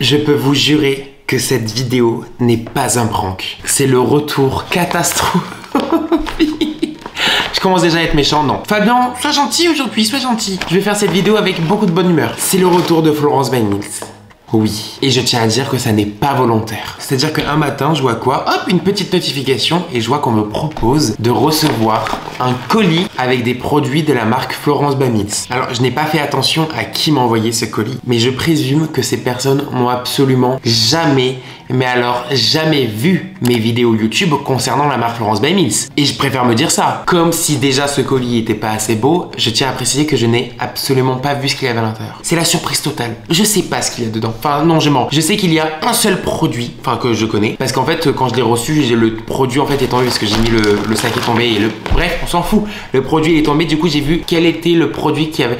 Je peux vous jurer que cette vidéo n'est pas un prank. C'est le retour catastrophe. Je commence déjà à être méchant, non. Fabien, sois gentil aujourd'hui, sois gentil. Je vais faire cette vidéo avec beaucoup de bonne humeur. C'est le retour de Florence Van oui. Et je tiens à dire que ça n'est pas volontaire. C'est-à-dire qu'un matin, je vois quoi? Hop, une petite notification et je vois qu'on me propose de recevoir un colis avec des produits de la marque Florence Bamitz. Alors, je n'ai pas fait attention à qui m'a envoyé ce colis, mais je présume que ces personnes n'ont absolument jamais mais alors jamais vu mes vidéos YouTube concernant la marque Florence by Mills. Et je préfère me dire ça. Comme si déjà ce colis était pas assez beau, je tiens à préciser que je n'ai absolument pas vu ce qu'il y avait à l'intérieur. C'est la surprise totale. Je sais pas ce qu'il y a dedans. Enfin, non, je mens. Je sais qu'il y a un seul produit, enfin que je connais, parce qu'en fait, quand je l'ai reçu, le produit en fait est tombé parce que j'ai mis le, sac est tombé et le. Bref, on s'en fout. Le produit est tombé. Du coup, j'ai vu quel était le produit qui avait.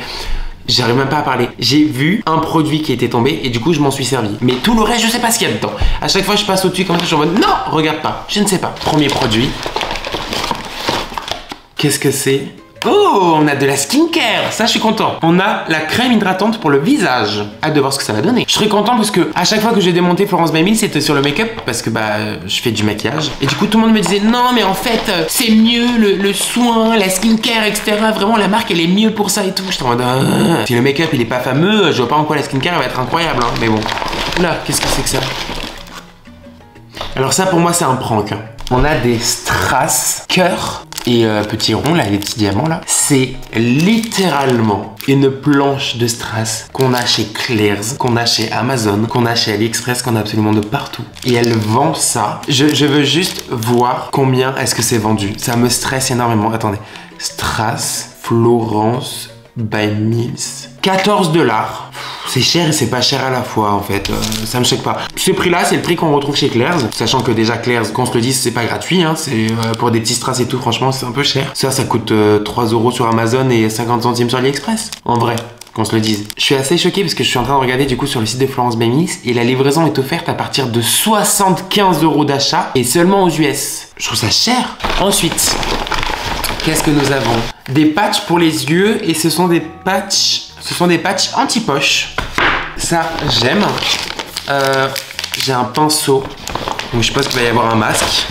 J'arrive même pas à parler. J'ai vu un produit qui était tombé et du coup je m'en suis servi. Mais tout le reste, je sais pas ce qu'il y a dedans. À chaque fois je passe au-dessus comme ça, je suis en mode non, regarde pas, je ne sais pas. Premier produit. Qu'est-ce que c'est? Oh, on a de la skincare, ça je suis content. On a la crème hydratante pour le visage. Hâte de voir ce que ça va donner. Je serais content parce que à chaque fois que j'ai démonté Florence by c'était sur le make-up parce que bah je fais du maquillage. Et du coup tout le monde me disait non mais en fait c'est mieux le, soin, la skincare, etc. Vraiment la marque elle est mieux pour ça et tout. Je en mode ah. si le make-up il est pas fameux, je vois pas en quoi la skincare va être incroyable. Hein. Mais bon. Là, qu'est-ce que c'est que ça? Alors ça pour moi c'est un prank. On a des strass cœur et euh, petit rond là, les petits diamants là, c'est littéralement une planche de strass qu'on a chez Claire's, qu'on a chez Amazon, qu'on a chez AliExpress, qu'on a absolument de partout. Et elle vend ça. Je, je veux juste voir combien est-ce que c'est vendu. Ça me stresse énormément. Attendez. Strass Florence by Mills. 14 dollars. C'est cher et c'est pas cher à la fois en fait, euh, ça me choque pas. Ce prix là c'est le prix qu'on retrouve chez Claire's, sachant que déjà Claire's, qu'on se le dise, c'est pas gratuit, hein, c'est euh, pour des petits strass et tout, franchement c'est un peu cher. Ça, ça coûte 3 euh, euros sur Amazon et 50 centimes sur AliExpress, en vrai qu'on se le dise. Je suis assez choqué parce que je suis en train de regarder du coup sur le site de Florence Bemis et la livraison est offerte à partir de 75 euros d'achat et seulement aux US. Je trouve ça cher. Ensuite, qu'est-ce que nous avons Des patchs pour les yeux et ce sont des patchs ce sont des patchs anti-poche. Ça, j'aime. Euh, j'ai un pinceau. Je suppose qu'il va y avoir un masque.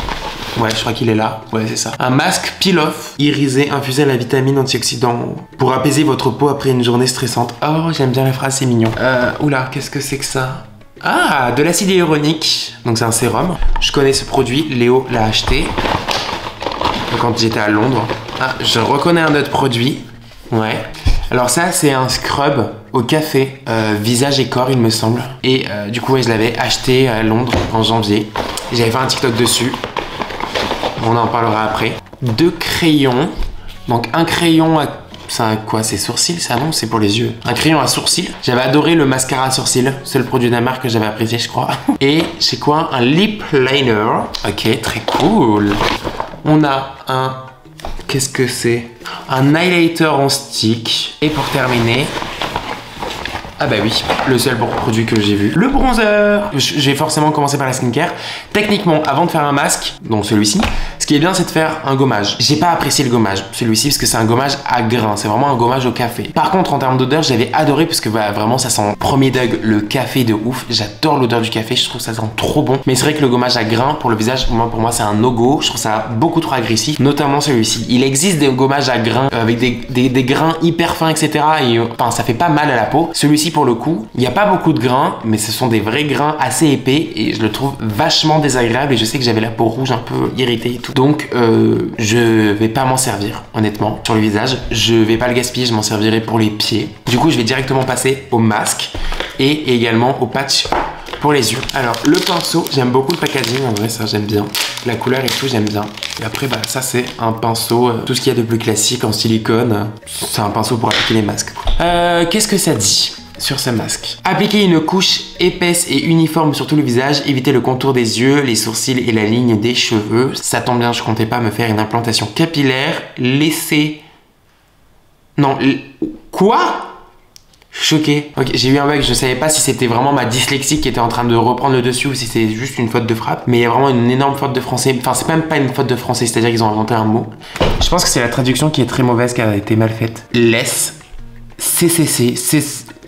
Ouais, je crois qu'il est là. Ouais, c'est ça. Un masque peel-off irisé infusé à la vitamine antioxydant pour apaiser votre peau après une journée stressante. Oh, j'aime bien la phrase, c'est mignon. Euh, oula, qu'est-ce que c'est que ça Ah, de l'acide hyaluronique. Donc c'est un sérum. Je connais ce produit. Léo l'a acheté quand j'étais à Londres. Ah, je reconnais un autre produit. Ouais. Alors ça, c'est un scrub au café, euh, visage et corps, il me semble. Et euh, du coup, je l'avais acheté à Londres en janvier. J'avais fait un TikTok dessus. On en parlera après. Deux crayons. Donc un crayon à... C'est quoi C'est sourcils ça non C'est pour les yeux. Un crayon à sourcils. J'avais adoré le mascara à sourcils. C'est le produit d'un marque que j'avais apprécié, je crois. Et c'est quoi? Un lip liner. Ok, très cool. On a un Qu'est-ce que c'est? Un highlighter en stick. Et pour terminer, ah bah oui, le seul produit que j'ai vu. Le bronzer J'ai forcément commencé par la skincare. Techniquement, avant de faire un masque, donc celui-ci, ce qui est bien, c'est de faire un gommage. J'ai pas apprécié le gommage, celui-ci, parce que c'est un gommage à grains. C'est vraiment un gommage au café. Par contre, en termes d'odeur, j'avais adoré, parce que vraiment, ça sent premier dog le café de ouf. J'adore l'odeur du café, je trouve ça sent trop bon. Mais c'est vrai que le gommage à grains pour le visage, pour moi, c'est un no-go. Je trouve ça beaucoup trop agressif, notamment celui-ci. Il existe des gommages à grains euh, avec des, des, grains hyper fins, etc. Et euh, enfin, ça fait pas mal à la peau. Celui-ci, pour le coup, il n'y a pas beaucoup de grains, mais ce sont des vrais grains assez épais et je le trouve vachement désagréable et je sais que j'avais la peau rouge un peu irritée et tout. Donc, euh, je vais pas m'en servir, honnêtement, sur le visage. Je vais pas le gaspiller, je m'en servirai pour les pieds. Du coup, je vais directement passer au masque et également au patch pour les yeux. Alors, le pinceau, j'aime beaucoup le packaging, en vrai, ça j'aime bien. La couleur et tout, j'aime bien. Et après, bah, ça c'est un pinceau, euh, tout ce qu'il y a de plus classique en silicone. C'est un pinceau pour appliquer les masques. Euh, Qu'est-ce que ça dit? Sur ce masque. Appliquez une couche épaisse et uniforme sur tout le visage, évitez le contour des yeux, les sourcils et la ligne des cheveux. Ça tombe bien, je comptais pas me faire une implantation capillaire. Laissez... Non, quoi? Choqué. Ok, j'ai eu un bug, je savais pas si c'était vraiment ma dyslexie qui était en train de reprendre le dessus ou si c'est juste une faute de frappe. Mais il y a vraiment une énorme faute de français. Enfin, c'est même pas une faute de français, c'est-à-dire qu'ils ont inventé un mot. Je pense que c'est la traduction qui est très mauvaise, qui a été mal faite. Laisse. CCC.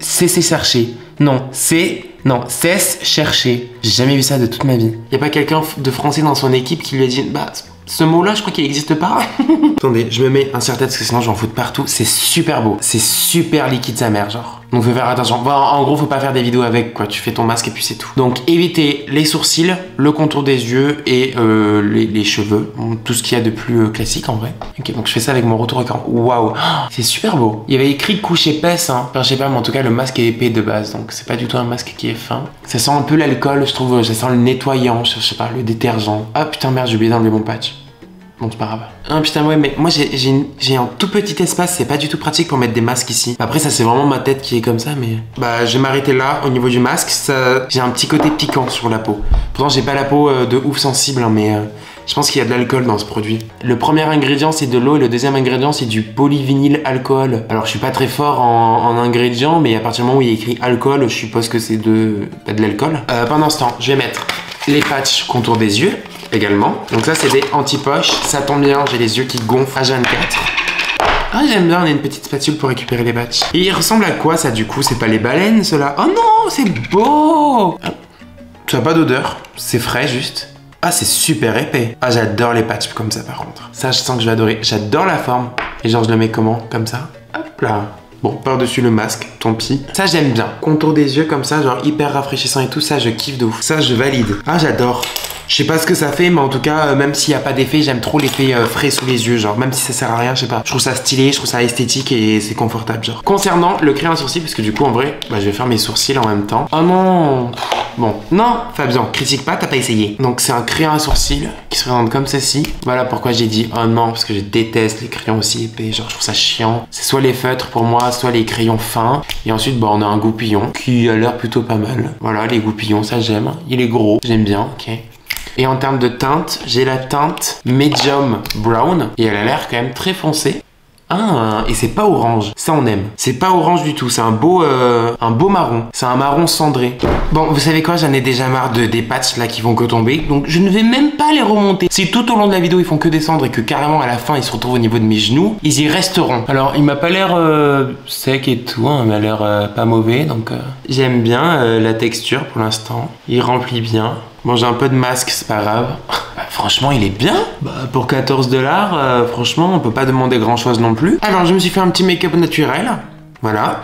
CC chercher. Non, c'est Non, cesse chercher. J'ai jamais vu ça de toute ma vie. Y a pas quelqu'un de français dans son équipe qui lui a dit bah ce mot-là, je crois qu'il n'existe pas. Attendez, je me mets un serre-tête parce que sinon je vais en foutre partout. C'est super beau. C'est super liquide sa mère, genre. Donc faut faire attention. En gros, faut pas faire des vidéos avec, quoi. Tu fais ton masque et puis c'est tout. Donc évitez les sourcils, le contour des yeux et euh, les, cheveux. tout ce qu'il y a de plus euh, classique en vrai. Ok, donc je fais ça avec mon retour écran. Waouh, c'est super beau. Il y avait écrit couche épaisse, hein. Enfin, je sais pas, mais en tout cas, le masque est épais de base. Donc c'est pas du tout un masque qui est fin. Ça sent un peu l'alcool, je trouve. Ça sent le nettoyant, je sais pas, le détergent. Ah putain, merde, j'ai oublié d'enlever mon patch. Bon, c'est pas grave. Ah putain, ouais, mais moi j'ai un tout petit espace, c'est pas du tout pratique pour mettre des masques ici. Après, ça c'est vraiment ma tête qui est comme ça, mais. Bah, je vais m'arrêter là au niveau du masque. J'ai un petit côté piquant sur la peau. Pourtant, j'ai pas la peau euh, de ouf sensible, hein, mais. Euh, je pense qu'il y a de l'alcool dans ce produit. Le premier ingrédient c'est de l'eau et le deuxième ingrédient c'est du polyvinyl alcool. Alors je suis pas très fort en, ingrédients mais à partir du moment où il y a écrit alcool, je suppose que c'est de, de l'alcool. Euh, pendant ce temps, je vais mettre les patchs contour des yeux Donc ça, c'est des anti-poches. Ça tombe bien, j'ai les yeux qui gonflent à 24. Ah, j'aime bien, on a une petite spatule pour récupérer les patchs. Et il ressemble à quoi, ça, du coup? C'est pas les baleines, cela? Oh non, c'est beau Ça n'a pas d'odeur, c'est frais, juste. Ah, c'est super épais. Ah, j'adore les patchs comme ça, par contre. Ça, je sens que je vais adorer. J'adore la forme. Et genre, je le mets comment? Comme ça Hop là Bon, par-dessus le masque, tant pis. Ça, j'aime bien. Contour des yeux comme ça, genre hyper rafraîchissant et tout, ça, je kiffe de ouf. Ça, je valide. Ah, j'adore. Je sais pas ce que ça fait, mais en tout cas, euh, même s'il n'y a pas d'effet, j'aime trop l'effet euh, frais sous les yeux, genre même si ça sert à rien, je sais pas. Je trouve ça stylé, je trouve ça esthétique et c'est confortable, genre. Concernant le crayon à sourcil, parce que du coup, en vrai, bah, je vais faire mes sourcils en même temps. Oh non Bon, non, Fabien, critique pas, t'as pas essayé. Donc c'est un crayon à sourcil qui se présente comme ceci. Voilà pourquoi j'ai dit oh non, parce que je déteste les crayons aussi épais, genre je trouve ça chiant. C'est soit les feutres pour moi, soit les crayons fins. Et ensuite, bah, on a un goupillon qui a l'air plutôt pas mal. Voilà, les goupillons, ça j'aime. Il est gros, j'aime bien, ok. Et en termes de teinte, j'ai la teinte Medium Brown et elle a l'air quand même très foncée. Ah, et c'est pas orange. Ça, on aime. C'est pas orange du tout. C'est un beau, euh, un beau marron. C'est un marron cendré. Bon, vous savez quoi? J'en ai déjà marre de des patchs là qui vont que tomber. Donc, je ne vais même pas les remonter. Si tout au long de la vidéo ils font que descendre et que carrément à la fin ils se retrouvent au niveau de mes genoux, ils y resteront. Alors, il m'a pas l'air euh, sec et tout. Hein. Il m'a l'air euh, pas mauvais. Donc, j'aime bien la texture pour l'instant. Il remplit bien. Bon, j'ai un peu de masque, c'est pas grave. Bah, franchement, il est bien. Bah, pour 14 dollars, euh, franchement, on peut pas demander grand chose non plus. Alors, je me suis fait un petit make-up naturel. Voilà.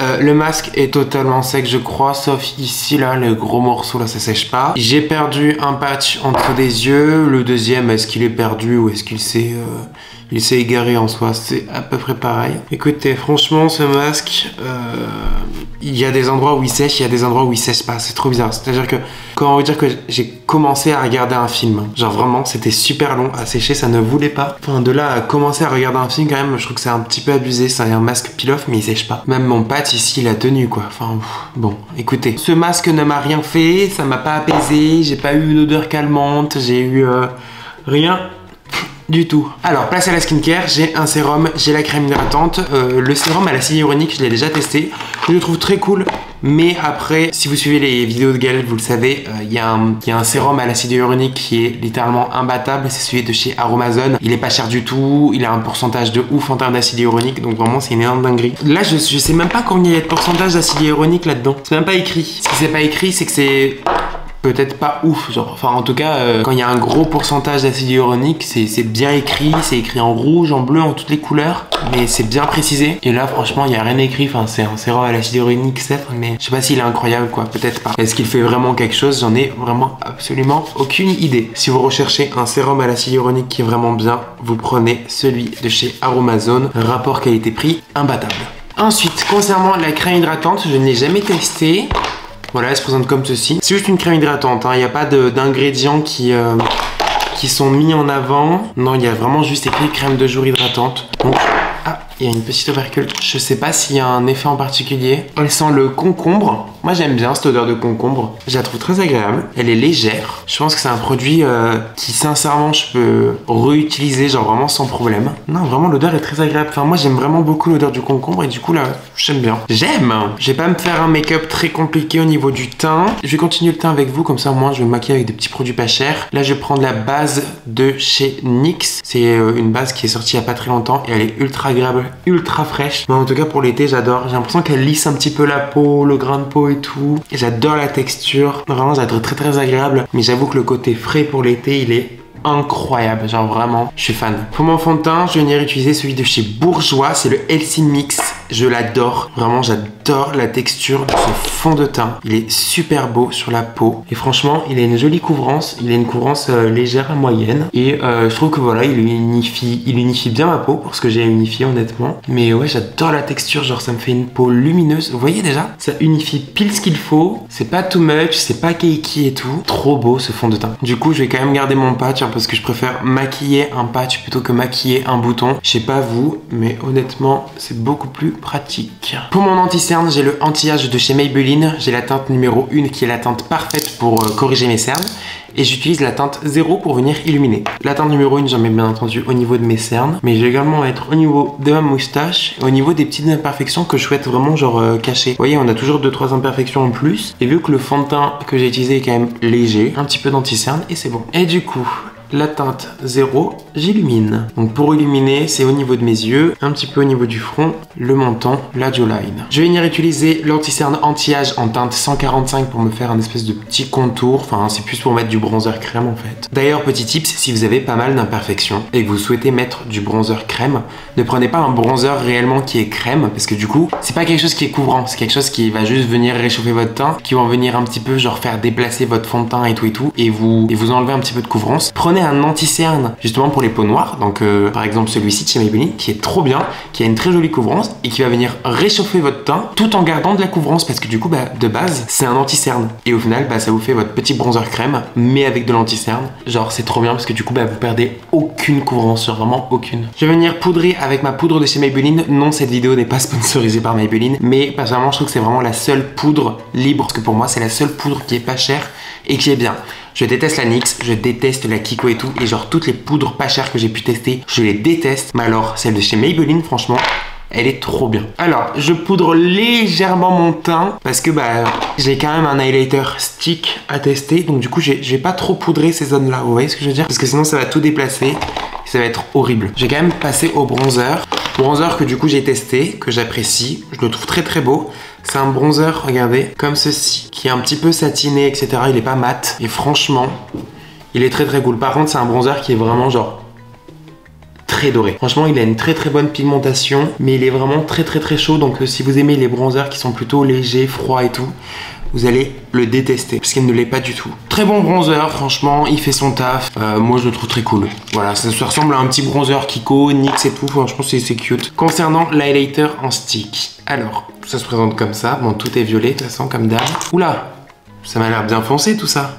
Euh, le masque est totalement sec, je crois, sauf ici, là, le gros morceau, là, ça sèche pas. J'ai perdu un patch entre des yeux. Le deuxième, est-ce qu'il est perdu ou est-ce qu'il s'est... Euh, il s'est égaré en soi, c'est à peu près pareil. Écoutez, franchement, ce masque, euh, il y a des endroits où il sèche, il y a des endroits où il sèche pas. C'est trop bizarre. C'est-à-dire que, on veut dire que j'ai commencé à regarder un film, genre vraiment, c'était super long à sécher, ça ne voulait pas. Enfin, de là à commencer à regarder un film, quand même, je trouve que c'est un petit peu abusé. C'est un masque pile-off, mais il sèche pas. Même mon pâte ici, il a tenu, quoi. Enfin, bon, écoutez, ce masque ne m'a rien fait, ça m'a pas apaisé, j'ai pas eu une odeur calmante, j'ai eu euh, rien du tout. Alors, place à la skincare, j'ai un sérum, j'ai la crème hydratante. Euh, le sérum à l'acide hyaluronique, je l'ai déjà testé. Je le trouve très cool. Mais après, si vous suivez les vidéos de Galette, vous le savez, euh, il y, a un sérum à l'acide hyaluronique qui est littéralement imbattable. C'est celui de chez Aromazone. Il est pas cher du tout. Il a un pourcentage de ouf en termes d'acide hyaluronique. Donc vraiment, c'est une énorme dinguerie. Là, je, je sais même pas combien il y a de pourcentage d'acide hyaluronique là-dedans. C'est même pas écrit. Ce qui c'est pas écrit, c'est que c'est peut-être pas ouf. Genre, enfin, en tout cas, euh, quand il y a un gros pourcentage d'acide hyaluronique, c'est bien écrit, c'est écrit en rouge, en bleu, en toutes les couleurs, mais c'est bien précisé. Et là, franchement, il y a rien écrit. Enfin, c'est un sérum à l'acide hyaluronique, certes, mais je sais pas s'il est incroyable, quoi. Peut-être pas. Est-ce qu'il fait vraiment quelque chose? J'en ai vraiment absolument aucune idée. Si vous recherchez un sérum à l'acide hyaluronique qui est vraiment bien, vous prenez celui de chez Aromazone. Rapport qualité-prix imbattable. Ensuite, concernant la crème hydratante, je ne l'ai jamais testé. Voilà, elle se présente comme ceci. C'est juste une crème hydratante, hein. il n'y a pas d'ingrédients qui, euh, qui sont mis en avant. Non, il y a vraiment juste écrit crème de jour hydratante. Il y a une petite opercule. Je sais pas s'il y a un effet en particulier. Elle sent le concombre. Moi j'aime bien cette odeur de concombre. Je la trouve très agréable. Elle est légère. Je pense que c'est un produit euh, qui sincèrement je peux réutiliser genre vraiment sans problème. Non vraiment l'odeur est très agréable. Enfin moi j'aime vraiment beaucoup l'odeur du concombre et du coup là j'aime bien. J'aime Je vais pas me faire un make-up très compliqué au niveau du teint. Je vais continuer le teint avec vous comme ça moi je vais me maquiller avec des petits produits pas chers. Là je vais prendre la base de chez NYX. C'est euh, une base qui est sortie il y a pas très longtemps et elle est ultra agréable ultra fraîche. Mais en tout cas, pour l'été, j'adore. J'ai l'impression qu'elle lisse un petit peu la peau, le grain de peau et tout. J'adore la texture. Vraiment, j'adore très très agréable. Mais j'avoue que le côté frais pour l'été, il est incroyable, genre vraiment, je suis fan. Pour mon fond de teint, je vais venir utiliser celui de chez Bourgeois, c'est le Healthy Mix. Je l'adore, vraiment j'adore la texture de ce fond de teint. Il est super beau sur la peau et franchement, il a une jolie couvrance, il a une couvrance euh, légère à moyenne et euh, je trouve que voilà, il unifie, bien ma peau pour que j'ai unifié honnêtement. Mais ouais, j'adore la texture, genre ça me fait une peau lumineuse. Vous voyez déjà? Ça unifie pile ce qu'il faut, c'est pas too much, c'est pas cakey et tout. Trop beau ce fond de teint. Du coup, je vais quand même garder mon patch parce que je préfère maquiller un patch plutôt que maquiller un bouton. Je sais pas vous, mais honnêtement, c'est beaucoup plus pratique. Pour mon anti-cerne, j'ai le anti-âge de chez Maybelline. J'ai la teinte numéro 1 qui est la teinte parfaite pour euh, corriger mes cernes et j'utilise la teinte 0 pour venir illuminer. La teinte numéro 1, j'en mets bien entendu au niveau de mes cernes, mais je vais également mettre au niveau de ma moustache au niveau des petites imperfections que je souhaite vraiment genre euh, cacher. Vous voyez, on a toujours 2-3 imperfections en plus, et vu que le fond de teint que j'ai utilisé est quand même léger, un petit peu d'anti-cerne et c'est bon. Et du coup, la teinte 0, j'illumine. Donc pour illuminer, c'est au niveau de mes yeux, un petit peu au niveau du front, le menton, la jawline. Je vais venir utiliser l'anti-cerne anti-âge en teinte 145 pour me faire un espèce de petit contour. Enfin, c'est plus pour mettre du bronzer crème en fait. D'ailleurs, petit tips, si vous avez pas mal d'imperfections et que vous souhaitez mettre du bronzer crème, ne prenez pas un bronzer réellement qui est crème parce que du coup, c'est pas quelque chose qui est couvrant, c'est quelque chose qui va juste venir réchauffer votre teint, qui va venir un petit peu genre faire déplacer votre fond de teint et tout et tout et vous, et vous enlever un petit peu de couvrance. Prenez un anti-cerne justement pour les peaux noires. Donc euh, par exemple celui-ci de chez Maybelline qui est trop bien, qui a une très jolie couvrance et qui va venir réchauffer votre teint tout en gardant de la couvrance parce que du coup bah, de base c'est un anti-cerne et au final bah, ça vous fait votre petit bronzer crème mais avec de l'anti-cerne. Genre c'est trop bien parce que du coup bah, vous perdez aucune couvrance, vraiment aucune. Je vais venir poudrer avec ma poudre de chez Maybelline. Non cette vidéo n'est pas sponsorisée par Maybelline mais personnellement je trouve que c'est vraiment la seule poudre libre parce que pour moi c'est la seule poudre qui est pas chère et qui est bien. Je déteste la NYX, je déteste la Kiko et tout. Et genre toutes les poudres pas chères que j'ai pu tester, je les déteste. Mais alors celle de chez Maybelline, franchement, elle est trop bien. Alors, je poudre légèrement mon teint parce que bah j'ai quand même un highlighter stick à tester. Donc du coup, j'ai pas trop poudré ces zones-là. Vous voyez ce que je veux dire? Parce que sinon, ça va tout déplacer. ça va être horrible. J'ai quand même passé au bronzer. Bronzer que du coup j'ai testé, que j'apprécie. Je le trouve très très beau. C'est un bronzer, regardez, comme ceci, qui est un petit peu satiné, etc. Il est pas mat. Et franchement, il est très très cool. Par contre, c'est un bronzer qui est vraiment genre très doré. Franchement, il a une très très bonne pigmentation, mais il est vraiment très très très chaud. Donc euh, si vous aimez les bronzers qui sont plutôt légers, froids et tout, vous allez le détester parce qu'il ne l'est pas du tout. Très bon bronzer, franchement, il fait son taf. Euh, moi, je le trouve très cool. Voilà, ça, ressemble à un petit bronzer Kiko, NYX et tout. Franchement, c'est cute. Concernant l'highlighter en stick, alors, ça se présente comme ça. Bon, tout est violet, de toute façon, comme d'hab. Oula, ça m'a l'air bien foncé tout ça.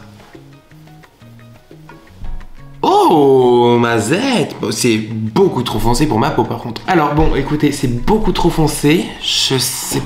Oh, ma Z C'est beaucoup trop foncé pour ma peau par contre. Alors bon, écoutez, c'est beaucoup trop foncé. Je sais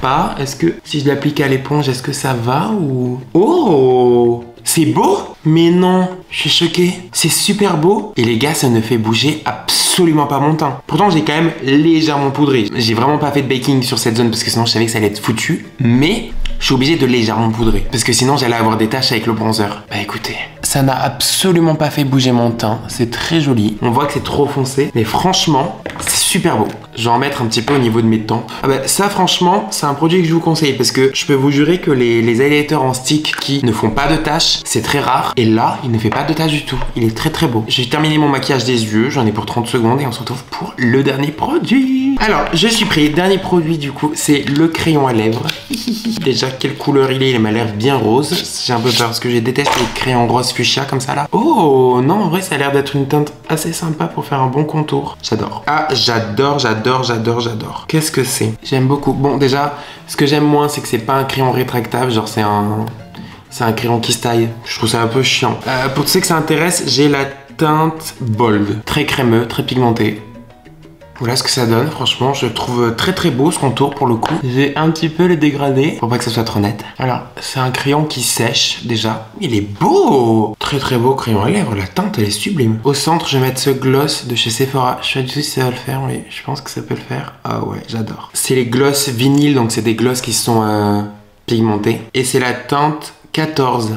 pas. Est-ce que si je l'applique à l'éponge, est-ce que ça va ou... Oh C'est beau Mais non, je suis choqué. C'est super beau. Et les gars, ça ne fait bouger absolument pas mon teint. Pourtant, j'ai quand même légèrement poudré. J'ai vraiment pas fait de baking sur cette zone parce que sinon je savais que ça allait être foutu. Mais je suis obligé de légèrement poudrer. Parce que sinon, j'allais avoir des taches avec le bronzer. Bah écoutez, ça n'a absolument pas fait bouger mon teint. C'est très joli. On voit que c'est trop foncé. Mais franchement, c'est super beau. Je vais en mettre un petit peu au niveau de mes tempes. Ah bah ça, franchement, c'est un produit que je vous conseille. Parce que je peux vous jurer que les, les en stick qui ne font pas de taches, c'est très rare. Et là, il ne fait pas de taches du tout. Il est très très beau. J'ai terminé mon maquillage des yeux. J'en ai pour 30 secondes. Et on se retrouve pour le dernier produit. Alors, je suis prêt. Dernier produit, du coup, c'est le crayon à lèvres. Déjà, quelle couleur il est. Il m'a l'air bien rose. J'ai un peu peur parce que j'ai détesté les crayons rose fuchsia comme ça là. Oh non, en vrai, ça a l'air d'être une teinte assez sympa pour faire un bon contour. J'adore. Ah, j'adore, j'adore, j'adore, j'adore. Qu'est-ce que c'est? J'aime beaucoup. Bon, déjà, ce que j'aime moins, c'est que c'est pas un crayon rétractable. Genre, c'est un. C'est un crayon qui se taille. Je trouve ça un peu chiant. Euh, pour ceux que ça intéresse, j'ai la teinte Bold. Très crémeux, très pigmenté. Voilà ce que ça donne, franchement, je trouve très très beau ce contour pour le coup. J'ai un petit peu le dégradé pour pas que ça soit trop net. Alors, c'est un crayon qui sèche déjà. Il est beau Très très beau crayon à lèvres, la teinte elle est sublime. Au centre, je vais mettre ce gloss de chez Sephora. Je sais pas du tout si ça va le faire, mais je pense que ça peut le faire. Ah ouais, j'adore. C'est les gloss vinyle, donc c'est des gloss qui sont euh, pigmentés. Et c'est la teinte 14,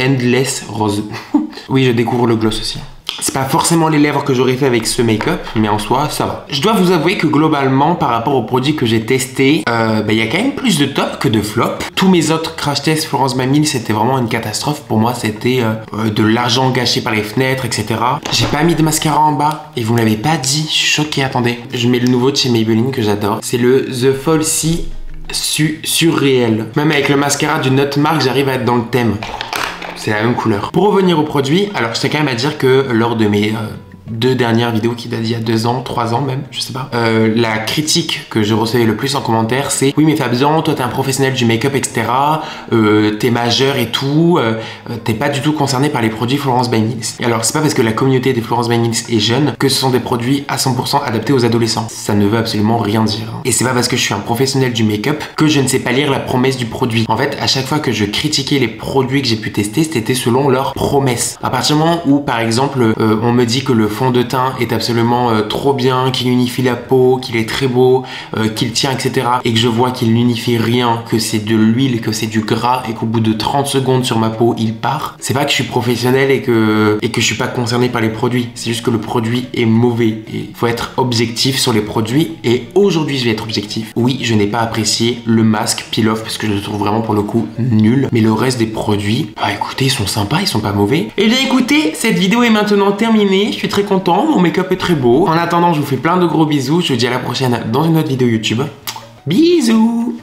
Endless Rose. oui, je découvre le gloss aussi. C'est pas forcément les lèvres que j'aurais fait avec ce make-up, mais en soi, ça va. Je dois vous avouer que globalement, par rapport aux produits que j'ai testés, euh, bah, il y a quand même plus de top que de flop. Tous mes autres crash tests Florence Mamille, c'était vraiment une catastrophe. Pour moi, c'était euh, euh, de l'argent gâché par les fenêtres, etc. J'ai pas mis de mascara en bas et vous me l'avez pas dit. Je suis choqué. Attendez, je mets le nouveau de chez Maybelline que j'adore. C'est le The Falsy su surréel. Même avec le mascara du Not Mark, j'arrive à être dans le thème. C'est la même couleur. Pour revenir au produit, alors je tiens quand même à dire que lors de mes euh, deux dernières vidéos qui datent d'il y a deux ans, trois ans même, je sais pas. Euh, la critique que je recevais le plus en commentaire, c'est oui mais Fabien, toi t'es un professionnel du make-up, etc. Euh, t'es majeur et tout, euh, t'es pas du tout concerné par les produits Florence by Et alors c'est pas parce que la communauté des Florence by est jeune que ce sont des produits à 100% adaptés aux adolescents. Ça ne veut absolument rien dire. Et c'est pas parce que je suis un professionnel du make-up que je ne sais pas lire la promesse du produit. En fait, à chaque fois que je critiquais les produits que j'ai pu tester, c'était selon leur promesse. À partir du moment où, par exemple, on me dit que le fond de teint est absolument euh, trop bien, qu'il unifie la peau, qu'il est très beau, euh, qu'il tient, etc. Et que je vois qu'il n'unifie rien, que c'est de l'huile, que c'est du gras et qu'au bout de 30 secondes sur ma peau, il part. C'est pas que je suis professionnel et que, et que je suis pas concerné par les produits. C'est juste que le produit est mauvais. Il faut être objectif sur les produits. Et aujourd'hui, je vais être objectif. Oui, je n'ai pas apprécié le masque Peel Off parce que je le trouve vraiment pour le coup nul. Mais le reste des produits, bah écoutez, ils sont sympas, ils sont pas mauvais. Et eh bien écoutez, cette vidéo est maintenant terminée. Je suis content mon make-up est très beau. En attendant, je vous fais plein de gros bisous. Je vous dis à la prochaine dans une autre vidéo YouTube. Bisous